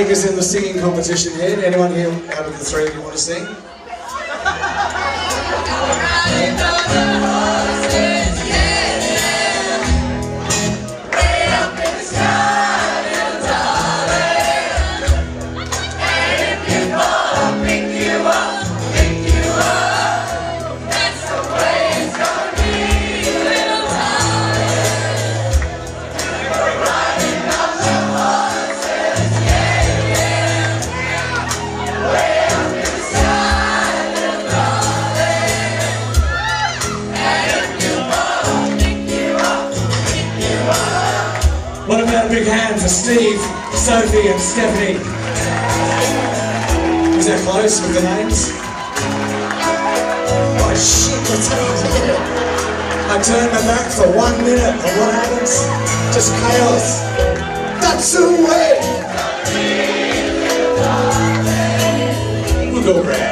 to partakers in the singing competition here. Anyone here out of the three of you want to sing? A big hand for Steve, Sophie, and Stephanie? Is that close with the names? Oh shit, happening? I turn my back for one minute, and what happens? Just chaos. That's the way. We'll go round.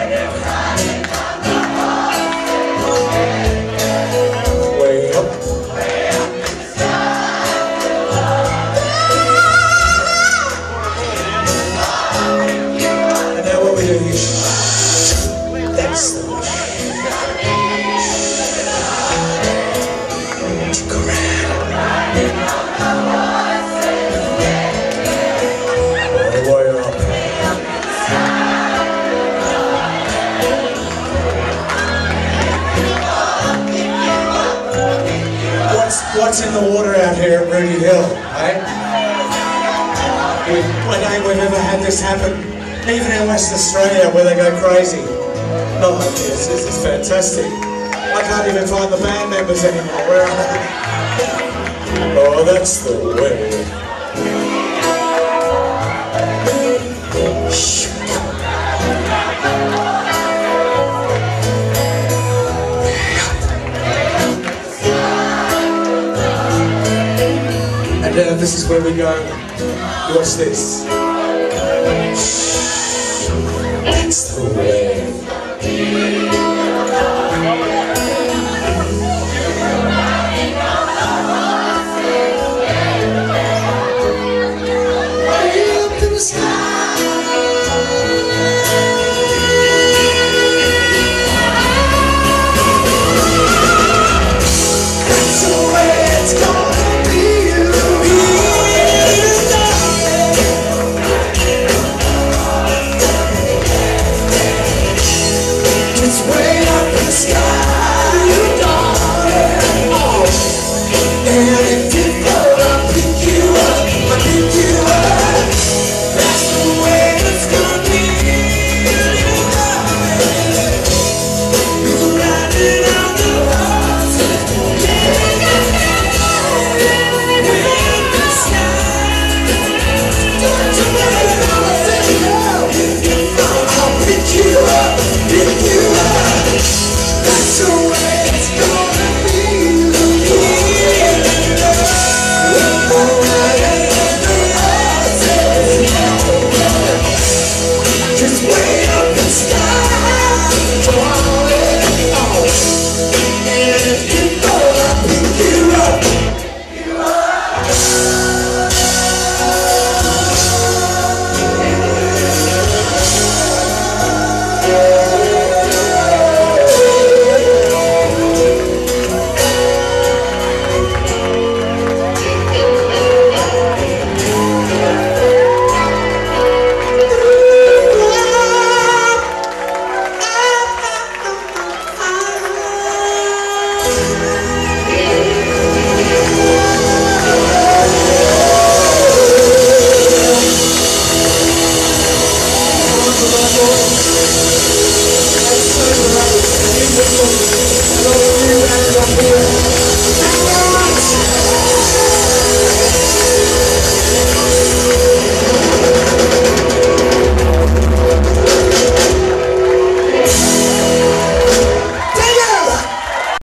What's in the water out here at Rooty Hill, right? I don't we've ever had this happen, even in West Australia where they go crazy. Not like this, this is fantastic. I can't even find the band members anymore. Where are they? Oh, that's the way. Yeah, uh, this is where we go. Watch this. It's the way. sky.